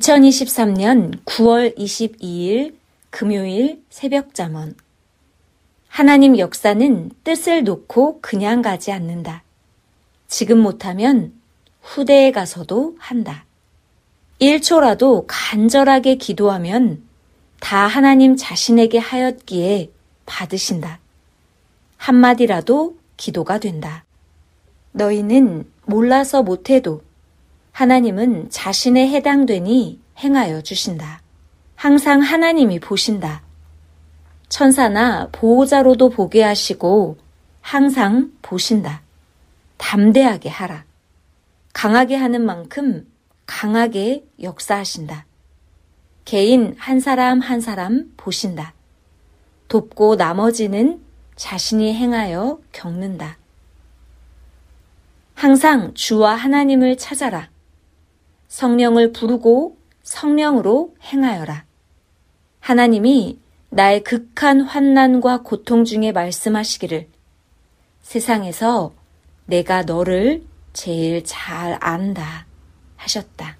2023년 9월 22일 금요일 새벽 잠언 하나님 역사는 뜻을 놓고 그냥 가지 않는다. 지금 못하면 후대에 가서도 한다. 1초라도 간절하게 기도하면 다 하나님 자신에게 하였기에 받으신다. 한마디라도 기도가 된다. 너희는 몰라서 못해도 하나님은 자신에 해당되니 행하여 주신다. 항상 하나님이 보신다. 천사나 보호자로도 보게 하시고 항상 보신다. 담대하게 하라. 강하게 하는 만큼 강하게 역사하신다. 개인 한 사람 한 사람 보신다. 돕고 나머지는 자신이 행하여 겪는다. 항상 주와 하나님을 찾아라. 성령을 부르고 성령으로 행하여라. 하나님이 나의 극한 환난과 고통 중에 말씀하시기를 세상에서 내가 너를 제일 잘 안다 하셨다.